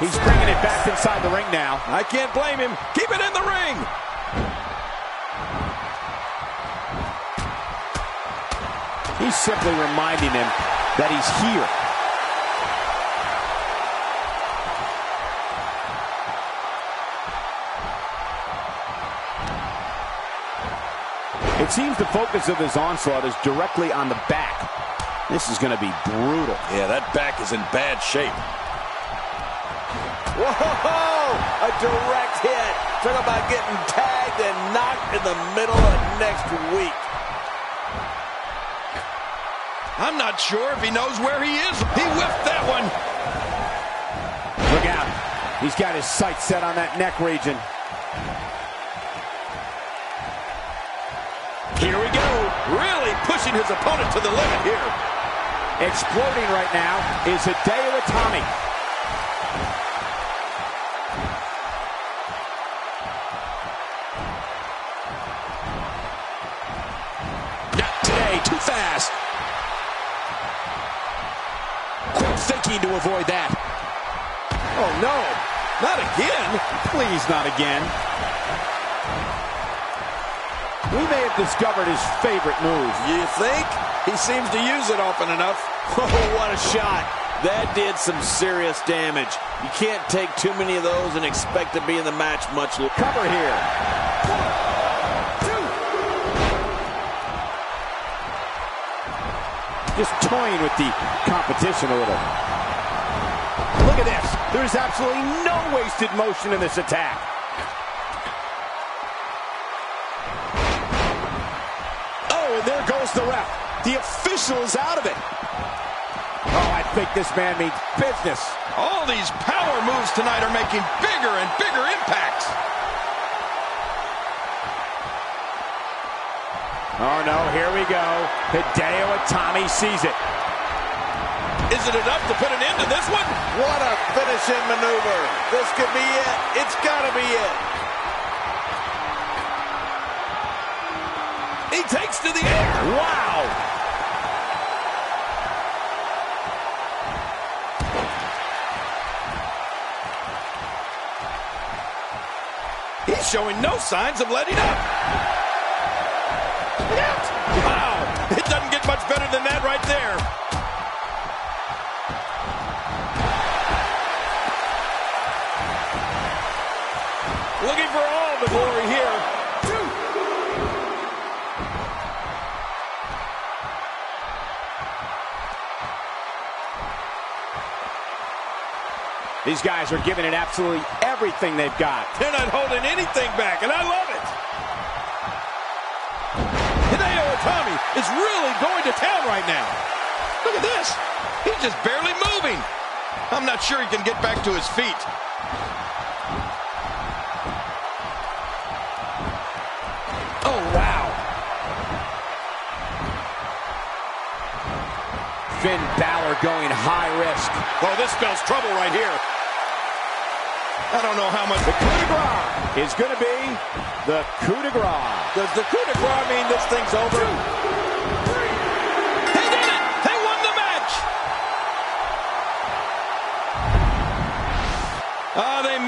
He's bringing it back inside the ring now. I can't blame him. Keep it in the ring. He's simply reminding him that he's here. It seems the focus of his onslaught is directly on the back. This is going to be brutal. Yeah, that back is in bad shape. Whoa! A direct hit. Talk about getting tagged and knocked in the middle of next week. I'm not sure if he knows where he is. He whiffed that one. Look out. He's got his sights set on that neck region. Here we go. Really pushing his opponent to the limit here. Exploding right now is Hideo Itami. To avoid that. Oh, no. Not again. Please, not again. We may have discovered his favorite move. You think? He seems to use it often enough. Oh, what a shot. That did some serious damage. You can't take too many of those and expect to be in the match much longer. Cover here. Just toying with the competition a little. Look at this. There's absolutely no wasted motion in this attack. Oh, and there goes the ref. The official's out of it. Oh, I think this man means business. All these power moves tonight are making bigger and bigger impacts. Oh, no, here we go. Hideo Itami sees it. Is it enough to put an end to this one? What a finishing maneuver. This could be it. It's got to be it. He takes to the air. Wow. He's showing no signs of letting up. Wow. It doesn't get much better than that right there. Looking for all the glory here. These guys are giving it absolutely everything they've got. They're not holding anything back, and I love it. Hideo Itami is really going to town right now. Look at this. He's just barely moving. I'm not sure he can get back to his feet. Oh, wow. Finn Balor going high risk. Oh, this spells trouble right here. I don't know how much. The coup de grace is going to be the coup de grace. Does the coup de grace mean this thing's over? They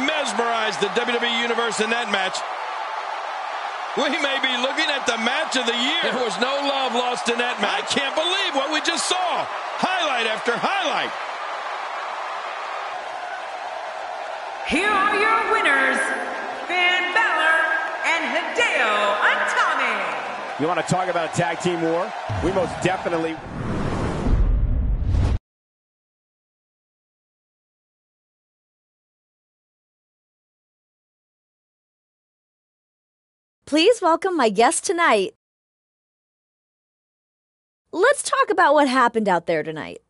mesmerized the WWE Universe in that match. We may be looking at the match of the year. There was no love lost in that match. I can't believe what we just saw. Highlight after highlight. Here are your winners, Finn Balor and Hideo Itami. You want to talk about a tag team war? We most definitely. Please welcome my guest tonight. Let's talk about what happened out there tonight.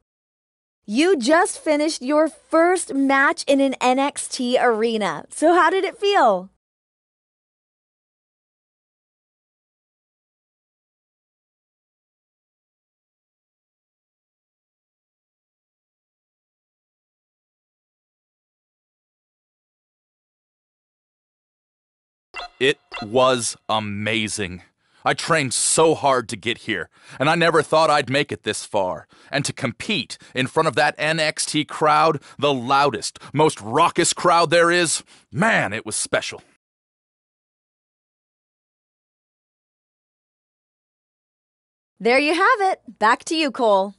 You just finished your first match in an NXT arena. So, how did it feel? It was amazing. I trained so hard to get here, and I never thought I'd make it this far. And to compete in front of that NXT crowd, the loudest, most raucous crowd there is, man, it was special. There you have it. Back to you, Cole.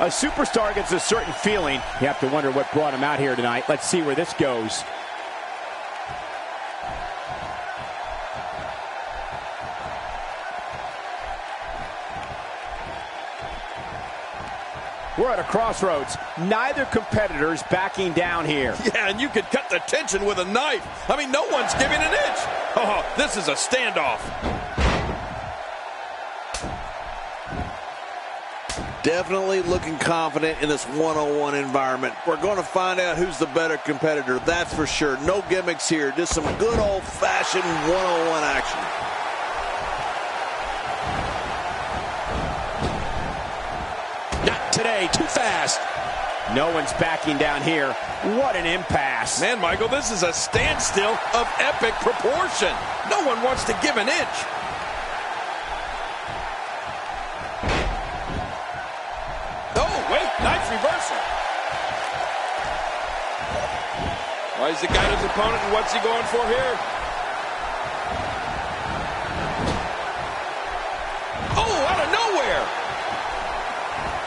A superstar gets a certain feeling. You have to wonder what brought him out here tonight. Let's see where this goes. We're at a crossroads. Neither competitor's backing down here. Yeah, and you could cut the tension with a knife. I mean, no one's giving an inch. Oh, this is a standoff. Definitely looking confident in this one-on-one environment. We're going to find out who's the better competitor, that's for sure. No gimmicks here, just some good old-fashioned one-on-one action. Not today, too fast. No one's backing down here. What an impasse. Man, Michael, this is a standstill of epic proportion. No one wants to give an inch. Is the guy his opponent, and what's he going for here? Oh, out of nowhere!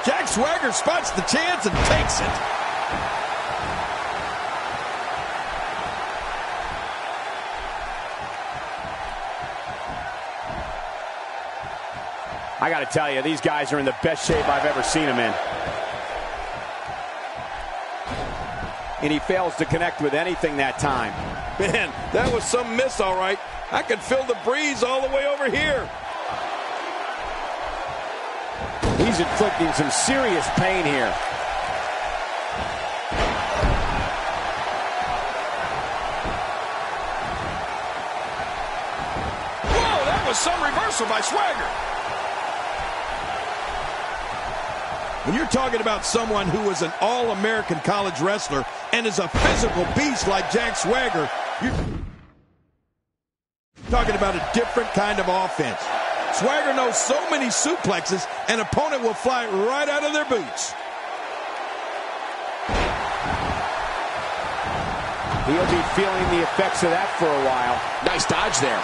Jack Swagger spots the chance and takes it. I got to tell you, these guys are in the best shape I've ever seen them in. And he fails to connect with anything that time. Man, that was some miss, all right. I could feel the breeze all the way over here. He's inflicting some serious pain here. Whoa, that was some reversal by Swagger. When you're talking about someone who was an all-American college wrestler and is a physical beast like Jack Swagger, you're talking about a different kind of offense. Swagger knows so many suplexes, an opponent will fly right out of their boots. He'll be feeling the effects of that for a while. Nice dodge there.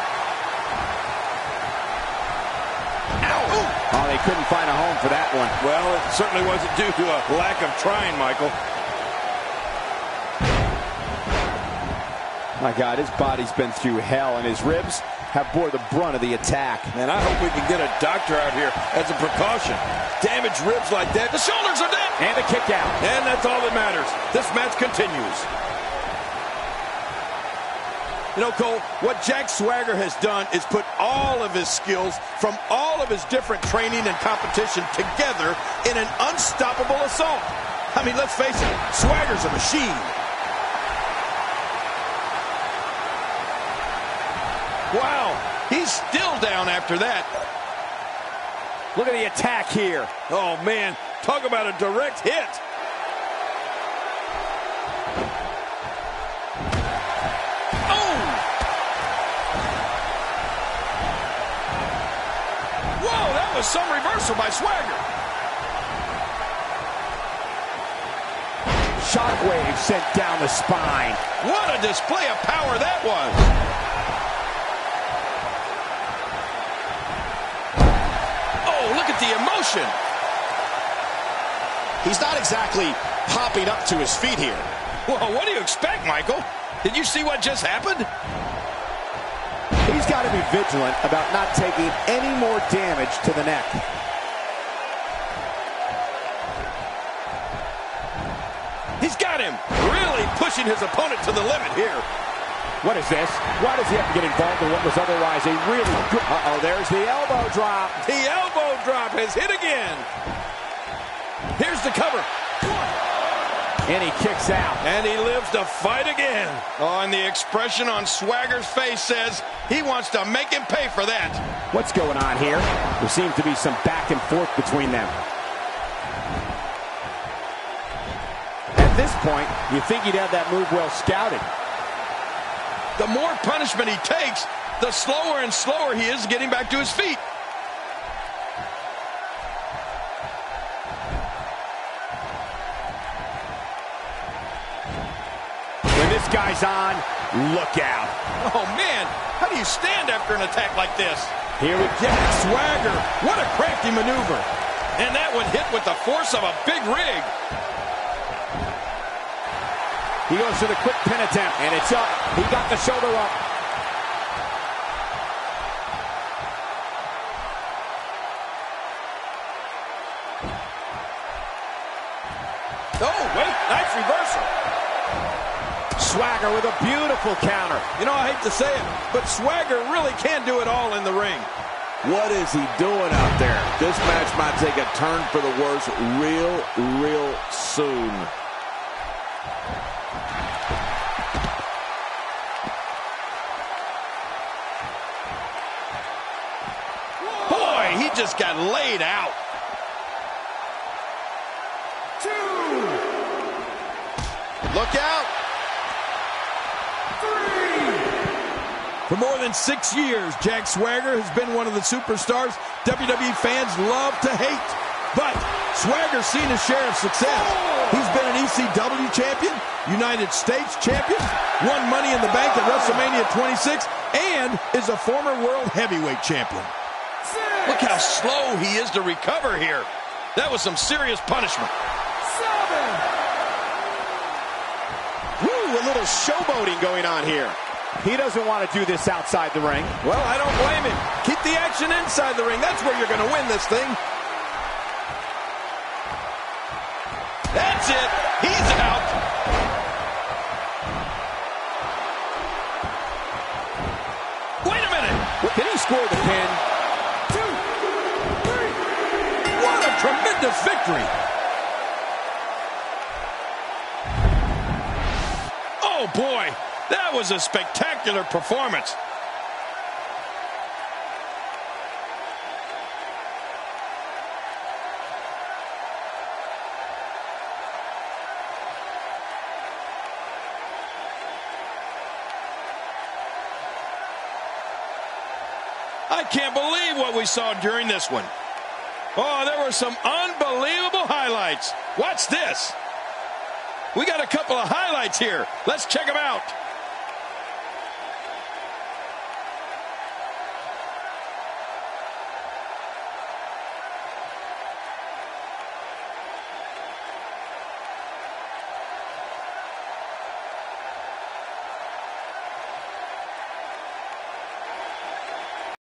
Oh, they couldn't find a home for that one. Well, it certainly wasn't due to a lack of trying, Michael. My God, his body's been through hell, and his ribs have bore the brunt of the attack. And I hope we can get a doctor out here as a precaution. Damaged ribs like that, the shoulders are down. And a kick out. And that's all that matters. This match continues. You know, Cole, what Jack Swagger has done is put all of his skills from all of his different training and competition together in an unstoppable assault. I mean, let's face it, Swagger's a machine. Wow, he's still down after that. Look at the attack here. Oh, man, talk about a direct hit. Oh! Whoa, that was some reversal by Swagger. Shockwave sent down the spine. What a display of power that was. Oh, look at the emotion. He's not exactly popping up to his feet here. Well, what do you expect, Michael? Did you see what just happened? He's got to be vigilant about not taking any more damage to the neck. He's got him really pushing his opponent to the limit here. What is this? Why does he have to get involved in what was otherwise a really good... Uh-oh, there's the elbow drop. The elbow drop has hit again. Here's the cover. And he kicks out. And he lives to fight again. Oh, and the expression on Swagger's face says he wants to make him pay for that. What's going on here? There seems to be some back and forth between them. At this point, you think he'd have that move well scouted. The more punishment he takes, the slower and slower he is getting back to his feet. When this guy's on. Look out. Oh, man. How do you stand after an attack like this? Here we go. Swagger. What a crafty maneuver. And that one hit with the force of a big rig. He goes for the quick pin attempt, and it's up. He got the shoulder up. Oh, wait. Nice reversal. Swagger with a beautiful counter. You know, I hate to say it, but Swagger really can do it all in the ring. What is he doing out there? This match might take a turn for the worse real, real soon. Just got laid out. Two. Look out. Three. For more than six years, Jack Swagger has been one of the superstars WWE fans love to hate. But Swagger's seen his share of success. He's been an ECW champion, United States champion, won Money in the Bank at WrestleMania 26, and is a former World Heavyweight champion. Look how slow he is to recover here. That was some serious punishment. Seven. Woo, a little showboating going on here. He doesn't want to do this outside the ring. Well, I don't blame him. Keep the action inside the ring. That's where you're going to win this thing. That's it. He's out. Wait a minute. Did he score the pin? Tremendous victory. Oh, boy. That was a spectacular performance. I can't believe what we saw during this one. Oh, there were some unbelievable highlights. Watch this. We got a couple of highlights here. Let's check them out.